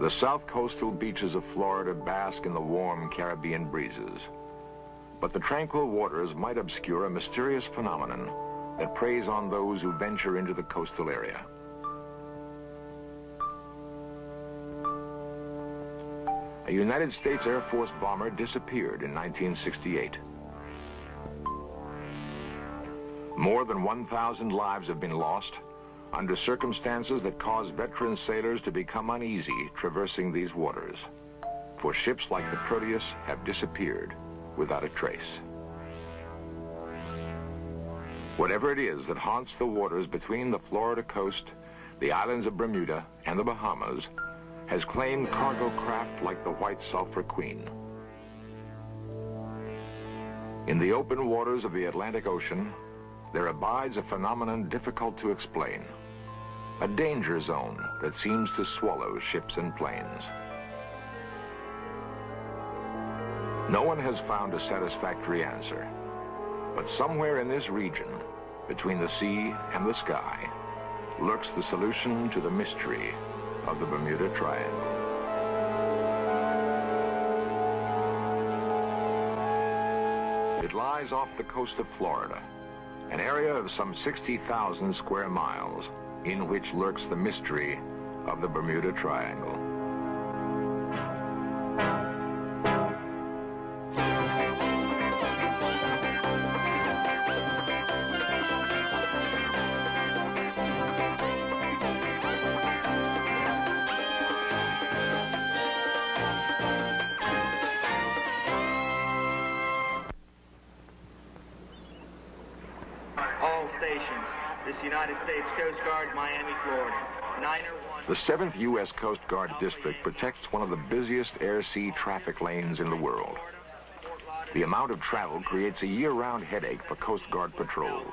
The south coastal beaches of Florida bask in the warm Caribbean breezes. But the tranquil waters might obscure a mysterious phenomenon that preys on those who venture into the coastal area. A United States Air Force bomber disappeared in 1968. More than 1,000 lives have been lost under circumstances that cause veteran sailors to become uneasy traversing these waters. For ships like the Proteus have disappeared without a trace. Whatever it is that haunts the waters between the Florida coast, the islands of Bermuda, and the Bahamas has claimed cargo craft like the White Sulphur Queen. In the open waters of the Atlantic Ocean, there abides a phenomenon difficult to explain. A danger zone that seems to swallow ships and planes. No one has found a satisfactory answer. But somewhere in this region, between the sea and the sky, lurks the solution to the mystery of the Bermuda Triangle. It lies off the coast of Florida, an area of some 60,000 square miles in which lurks the mystery of the Bermuda Triangle. 7th U.S. Coast Guard District protects one of the busiest air-sea traffic lanes in the world. The amount of travel creates a year-round headache for Coast Guard patrols.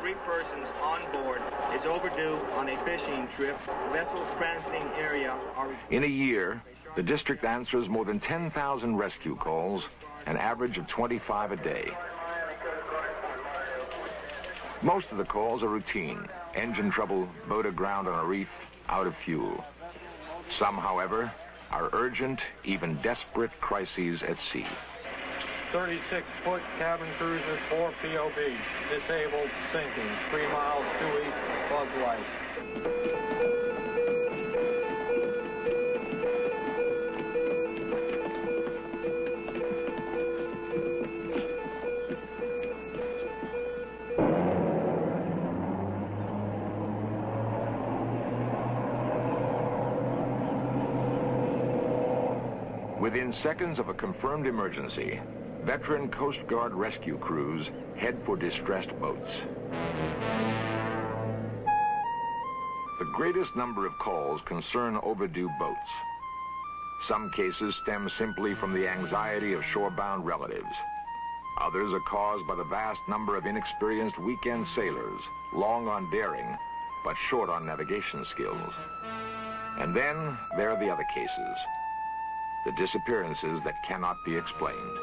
Three persons on board is overdue on a fishing trip. Vessels transiting area are... In a year, the district answers more than 10,000 rescue calls, an average of 25 a day. Most of the calls are routine. Engine trouble, boat aground on a reef, out of fuel. Some, however, are urgent, even desperate crises at sea. 36-foot cabin cruiser 4 POB, disabled, sinking, 3 miles due east, bug light. Within seconds of a confirmed emergency, veteran Coast Guard rescue crews head for distressed boats. The greatest number of calls concern overdue boats. Some cases stem simply from the anxiety of shorebound relatives. Others are caused by the vast number of inexperienced weekend sailors, long on daring, but short on navigation skills. And then there are the other cases, the disappearances that cannot be explained.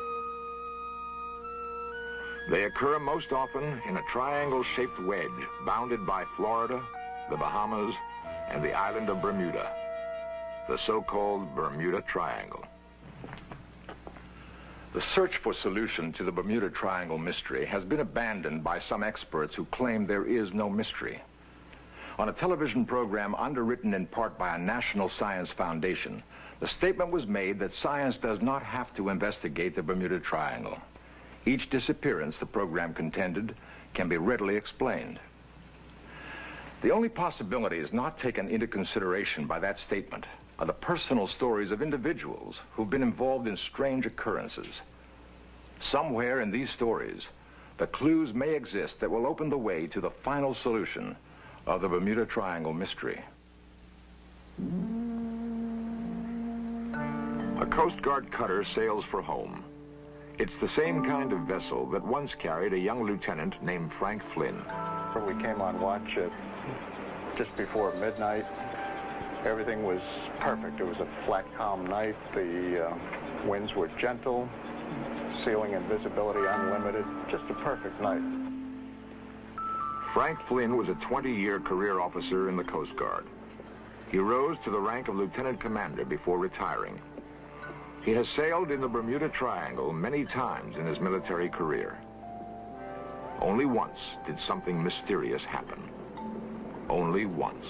They occur most often in a triangle-shaped wedge bounded by Florida, the Bahamas, and the island of Bermuda, the so-called Bermuda Triangle. The search for solution to the Bermuda Triangle mystery has been abandoned by some experts who claim there is no mystery. On a television program underwritten in part by a National Science Foundation, the statement was made that science does not have to investigate the Bermuda Triangle. Each disappearance, the program contended, can be readily explained. The only possibilities not taken into consideration by that statement are the personal stories of individuals who've been involved in strange occurrences. Somewhere in these stories, the clues may exist that will open the way to the final solution of the Bermuda Triangle mystery. A Coast Guard cutter sails for home. It's the same kind of vessel that once carried a young lieutenant named Frank Flynn. We came on watch at just before midnight. Everything was perfect. It was a flat, calm night. The uh, winds were gentle, ceiling and visibility unlimited. Just a perfect night. Frank Flynn was a 20-year career officer in the Coast Guard. He rose to the rank of lieutenant commander before retiring. He has sailed in the Bermuda Triangle many times in his military career. Only once did something mysterious happen. Only once.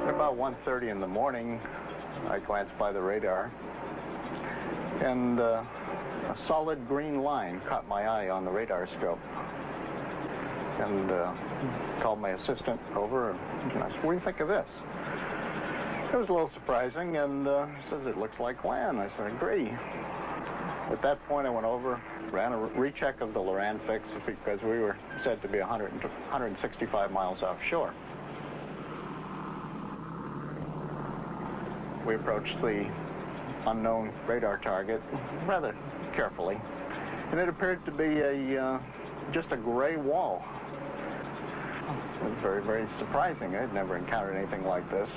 At about 1.30 in the morning, I glanced by the radar, and uh, a solid green line caught my eye on the radar scope. And uh, called my assistant over, and I said, what do you think of this? It was a little surprising, and uh, says, it looks like land. I said, agree. At that point, I went over, ran a recheck of the Loran fix because we were said to be 100, 165 miles offshore. We approached the unknown radar target rather carefully, and it appeared to be a uh, just a gray wall. It was very, very surprising. I'd never encountered anything like this.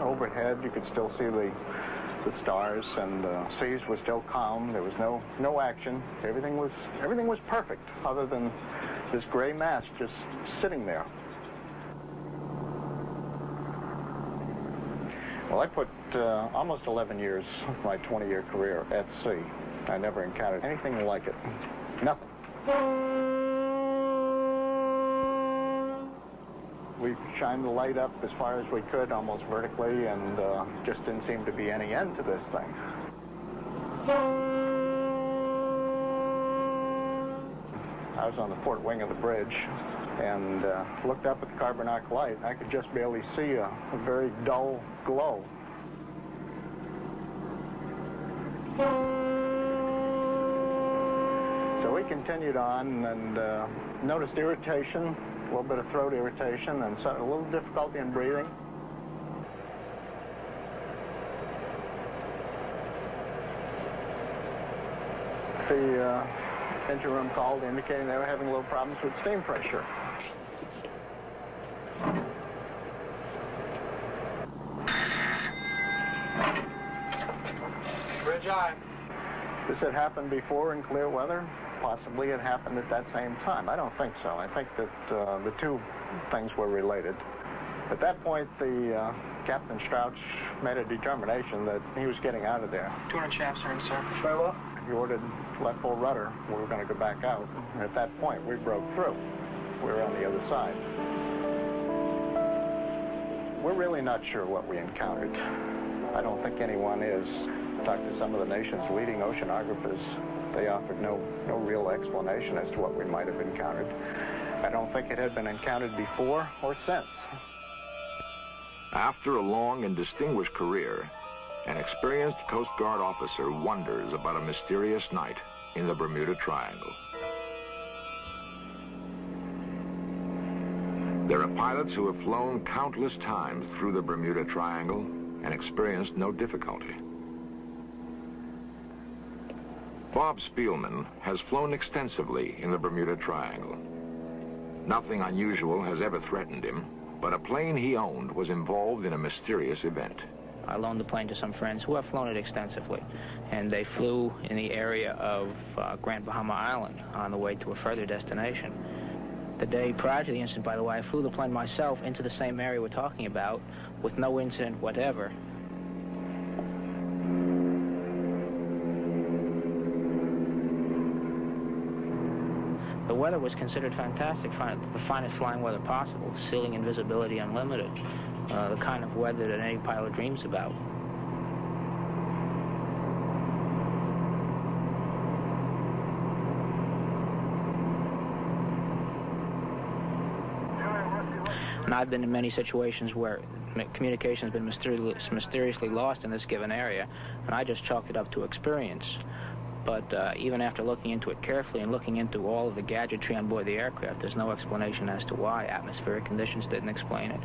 Overhead, you could still see the the stars, and the seas were still calm. There was no no action. Everything was everything was perfect, other than this gray mass just sitting there. Well, I put uh, almost 11 years of my 20-year career at sea. I never encountered anything like it. Nothing. We shined the light up as far as we could, almost vertically, and uh, just didn't seem to be any end to this thing. I was on the port wing of the bridge and uh, looked up at the carbon arc light. I could just barely see a, a very dull glow. So we continued on and uh, noticed irritation, a little bit of throat irritation, and a little difficulty in breathing. The uh, engine room called indicating they were having a little problems with steam pressure. Bridge aye. This had happened before in clear weather. Possibly it happened at that same time. I don't think so. I think that uh, the two things were related. At that point, the uh, Captain Strouch made a determination that he was getting out of there. 200 shafts are in, sir. Very well. He ordered left full rudder. We were going to go back out. And at that point, we broke through. We were on the other side. We're really not sure what we encountered. I don't think anyone is. Talked to some of the nation's leading oceanographers. They offered no, no real explanation as to what we might have encountered. I don't think it had been encountered before or since. After a long and distinguished career, an experienced Coast Guard officer wonders about a mysterious night in the Bermuda Triangle. There are pilots who have flown countless times through the Bermuda Triangle and experienced no difficulty. Bob Spielman has flown extensively in the Bermuda Triangle. Nothing unusual has ever threatened him, but a plane he owned was involved in a mysterious event. I loaned the plane to some friends who have flown it extensively, and they flew in the area of uh, Grand Bahama Island on the way to a further destination. The day prior to the incident, by the way, I flew the plane myself into the same area we're talking about with no incident whatever. Weather was considered fantastic, the finest flying weather possible, ceiling and visibility unlimited, uh, the kind of weather that any pilot dreams about. And I've been in many situations where communication has been mysteriously lost in this given area, and I just chalked it up to experience. But uh, even after looking into it carefully and looking into all of the gadgetry on board the aircraft, there's no explanation as to why. Atmospheric conditions didn't explain it.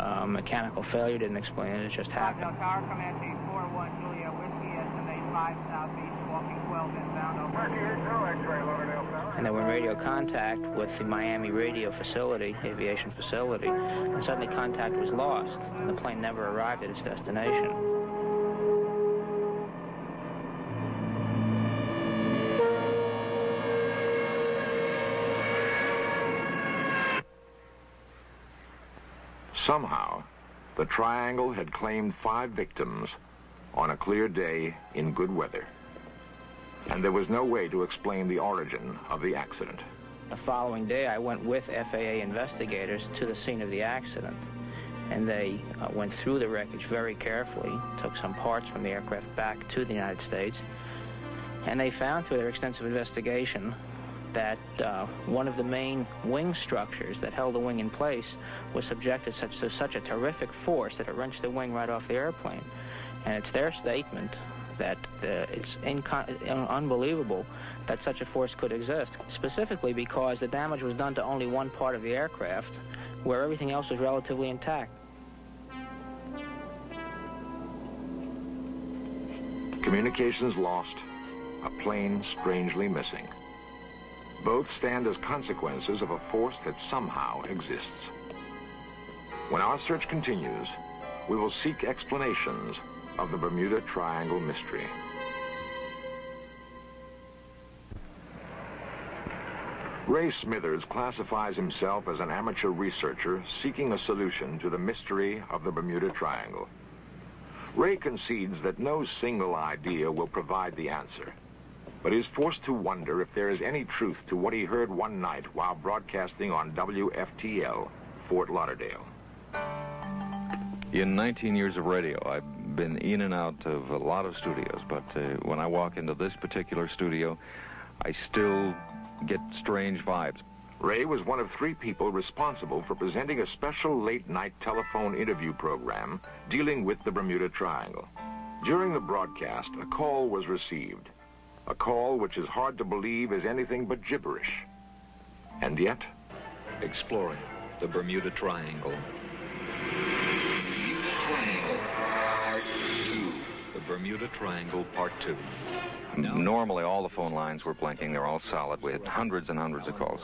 Um, mechanical failure didn't explain it. It just happened. Tower, command 841 Julia, Whiskey, estimate 5 southeast, walking 12 inbound, over. Mercury X-ray, Lauderdale Tower. and they were in radio contact with the Miami radio facility, aviation facility, and suddenly contact was lost, and the plane never arrived at its destination. Somehow, the triangle had claimed five victims on a clear day in good weather. And there was no way to explain the origin of the accident. The following day, I went with FAA investigators to the scene of the accident. And they uh, went through the wreckage very carefully, took some parts from the aircraft back to the United States. And they found through their extensive investigation that uh, one of the main wing structures that held the wing in place was subjected such, to such a terrific force that it wrenched the wing right off the airplane. And it's their statement that uh, it's unbelievable that such a force could exist, specifically because the damage was done to only one part of the aircraft, where everything else was relatively intact. Communications lost, a plane strangely missing. Both stand as consequences of a force that somehow exists. When our search continues, we will seek explanations of the Bermuda Triangle mystery. Ray Smithers classifies himself as an amateur researcher seeking a solution to the mystery of the Bermuda Triangle. Ray concedes that no single idea will provide the answer but is forced to wonder if there is any truth to what he heard one night while broadcasting on WFTL, Fort Lauderdale. In 19 years of radio, I've been in and out of a lot of studios, but uh, when I walk into this particular studio, I still get strange vibes. Ray was one of three people responsible for presenting a special late-night telephone interview program dealing with the Bermuda Triangle. During the broadcast, a call was received. A call which is hard to believe is anything but gibberish. And yet... Exploring the Bermuda Triangle. Triangle Part 2. The Bermuda Triangle Part 2. Normally, all the phone lines were blinking. They're all solid. We had hundreds and hundreds of calls.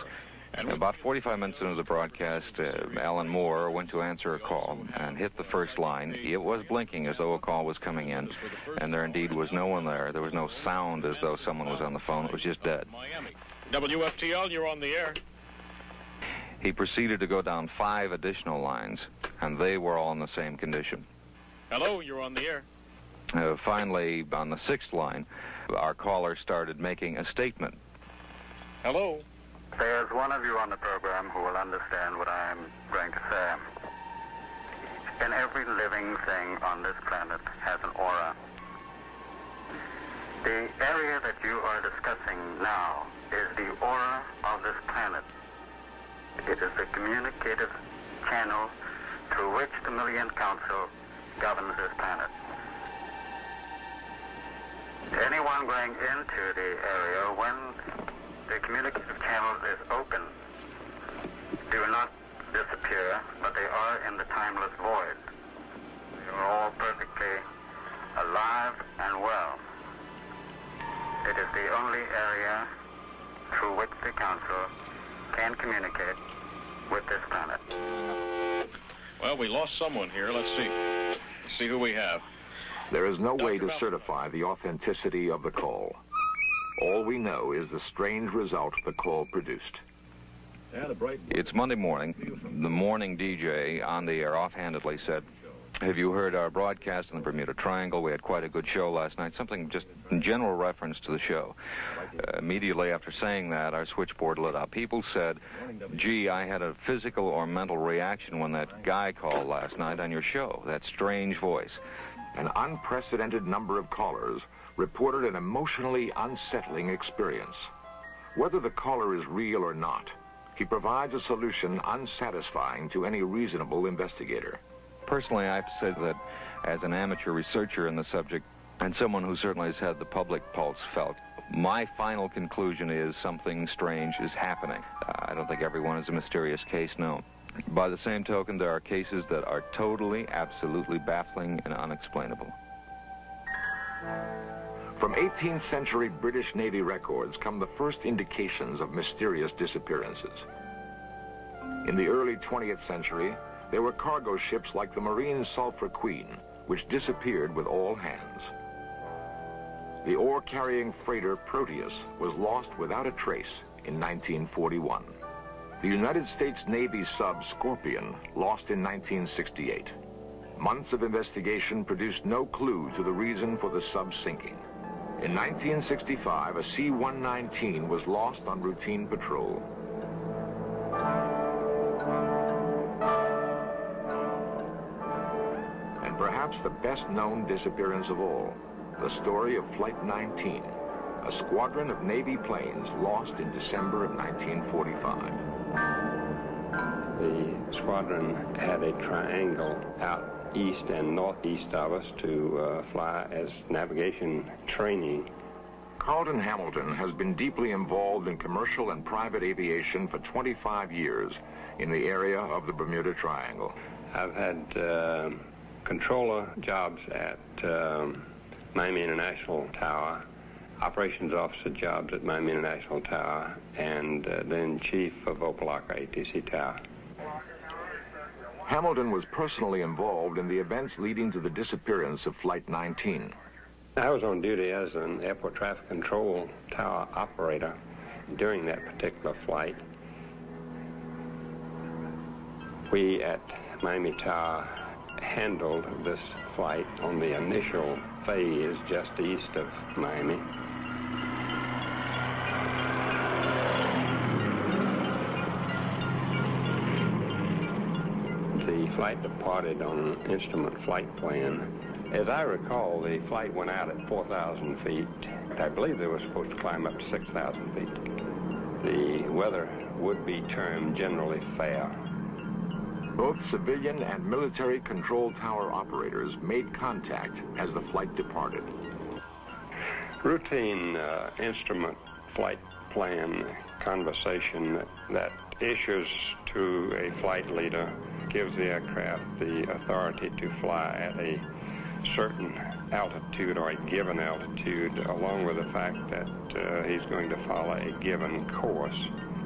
About 45 minutes into the broadcast, uh, Alan Moore went to answer a call and hit the first line. It was blinking as though a call was coming in, and there indeed was no one there. There was no sound as though someone was on the phone. It was just dead. Miami. WFTL, you're on the air. He proceeded to go down five additional lines, and they were all in the same condition. Hello, you're on the air. Uh, finally, on the sixth line, our caller started making a statement. Hello. There's one of you on the program who will understand what I'm going to say. And every living thing on this planet has an aura. The area that you are discussing now is the aura of this planet. It is the communicative channel through which the Million Council governs this planet. Anyone going into the area when the communicative channel is open, They do not disappear, but they are in the timeless void. They are all perfectly alive and well. It is the only area through which the Council can communicate with this planet. Well, we lost someone here. Let's see. Let's see who we have. There is no way to certify the authenticity of the call. All we know is the strange result the call produced. It's Monday morning. The morning DJ on the air offhandedly said, have you heard our broadcast in the Bermuda Triangle? We had quite a good show last night. Something just in general reference to the show. Uh, immediately after saying that, our switchboard lit up. People said, gee, I had a physical or mental reaction when that guy called last night on your show. That strange voice. An unprecedented number of callers reported an emotionally unsettling experience. Whether the caller is real or not, he provides a solution unsatisfying to any reasonable investigator. Personally, I have to say that as an amateur researcher in the subject, and someone who certainly has had the public pulse felt, my final conclusion is something strange is happening. I don't think everyone is a mysterious case no. By the same token, there are cases that are totally, absolutely baffling and unexplainable. From 18th century British Navy records come the first indications of mysterious disappearances. In the early 20th century, there were cargo ships like the Marine Sulphur Queen, which disappeared with all hands. The ore-carrying freighter Proteus was lost without a trace in 1941. The United States Navy sub Scorpion lost in 1968. Months of investigation produced no clue to the reason for the sub sinking. In 1965, a C-119 was lost on routine patrol. And perhaps the best-known disappearance of all, the story of Flight 19, a squadron of Navy planes lost in December of 1945. The squadron had a triangle out east and northeast of us to uh, fly as navigation training. Carlton Hamilton has been deeply involved in commercial and private aviation for 25 years in the area of the Bermuda Triangle. I've had uh, controller jobs at um, Miami International Tower, operations officer jobs at Miami International Tower, and uh, then chief of Opa-locka ATC Tower. Hamilton was personally involved in the events leading to the disappearance of Flight 19. I was on duty as an airport traffic control tower operator during that particular flight. We at Miami Tower handled this flight on the initial phase just east of Miami. The flight departed on an instrument flight plan. As I recall, the flight went out at 4,000 feet. I believe they were supposed to climb up to 6,000 feet. The weather would be termed generally fair. Both civilian and military control tower operators made contact as the flight departed. Routine uh, instrument flight plan conversation that issues to a flight leader gives the aircraft the authority to fly at a certain altitude or a given altitude, along with the fact that uh, he's going to follow a given course.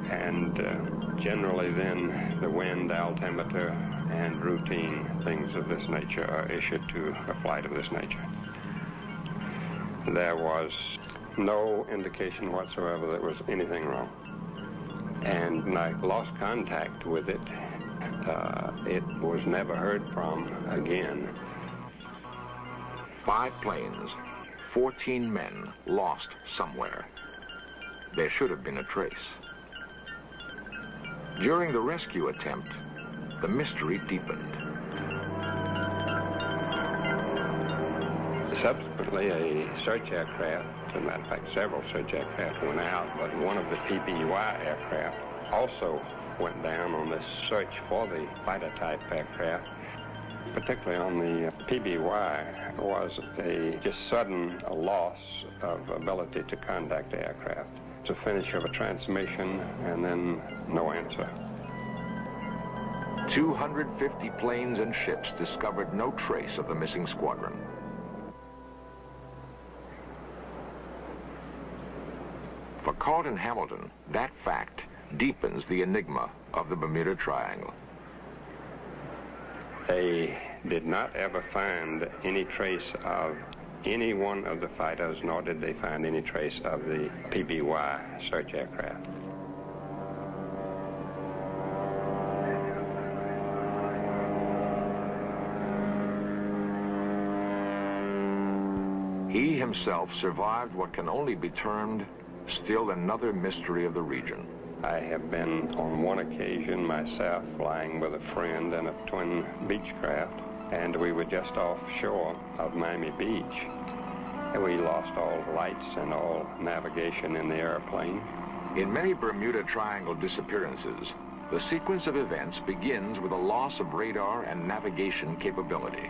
And uh, generally, then the wind, altimeter, and routine things of this nature are issued to a flight of this nature. There was no indication whatsoever that was anything wrong. And I lost contact with it uh, it was never heard from again. Five planes, 14 men lost somewhere. There should have been a trace. During the rescue attempt, the mystery deepened. Subsequently, a search aircraft, as a matter of fact, several search aircraft went out, but one of the PBY aircraft also went down on this search for the fighter type aircraft, particularly on the uh, PBY, was a just sudden loss of ability to contact the aircraft. It's a finish of a transmission and then no answer. 250 planes and ships discovered no trace of the missing squadron. For Carlton Hamilton, that fact deepens the enigma of the Bermuda Triangle. They did not ever find any trace of any one of the fighters, nor did they find any trace of the PBY search aircraft. He himself survived what can only be termed still another mystery of the region. I have been on one occasion myself flying with a friend in a twin Beechcraft, and we were just offshore of Miami Beach. And we lost all lights and all navigation in the airplane. In many Bermuda Triangle disappearances, the sequence of events begins with a loss of radar and navigation capability.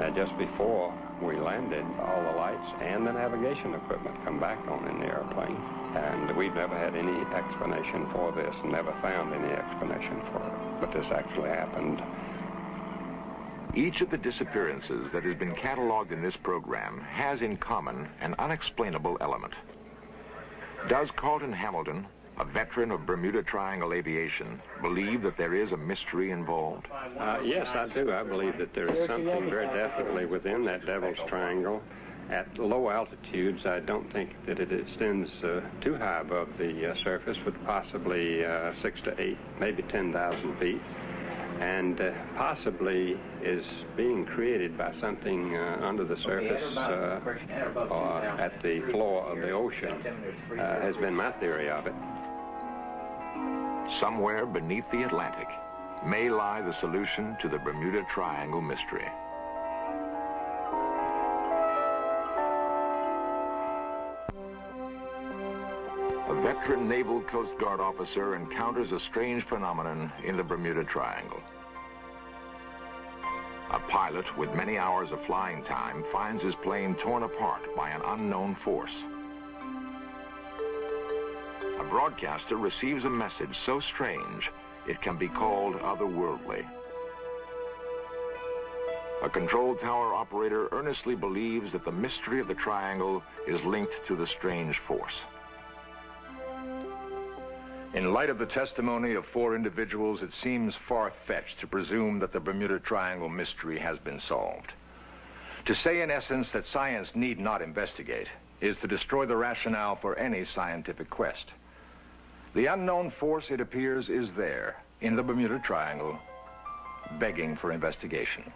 And just before we landed, all the lights and the navigation equipment come back on in the airplane. And we've never had any explanation for this, never found any explanation for it. But this actually happened. Each of the disappearances that has been cataloged in this program has in common an unexplainable element. Does Carlton Hamilton, a veteran of Bermuda Triangle aviation, believe that there is a mystery involved? Uh, yes, I do. I believe that there is something very definitely within that Devil's Triangle. At low altitudes, I don't think that it extends uh, too high above the uh, surface, but possibly uh, six to eight, maybe 10,000 feet and uh, possibly is being created by something uh, under the surface or at the floor of the ocean, has been my theory of it. Somewhere beneath the Atlantic may lie the solution to the Bermuda Triangle mystery. A veteran Naval Coast Guard officer encounters a strange phenomenon in the Bermuda Triangle. A pilot with many hours of flying time finds his plane torn apart by an unknown force. Broadcaster receives a message so strange it can be called otherworldly. A control tower operator earnestly believes that the mystery of the triangle is linked to the strange force. In light of the testimony of four individuals, it seems far-fetched to presume that the Bermuda Triangle mystery has been solved. To say, in essence, that science need not investigate is to destroy the rationale for any scientific quest. The unknown force, it appears, is there, in the Bermuda Triangle, begging for investigation.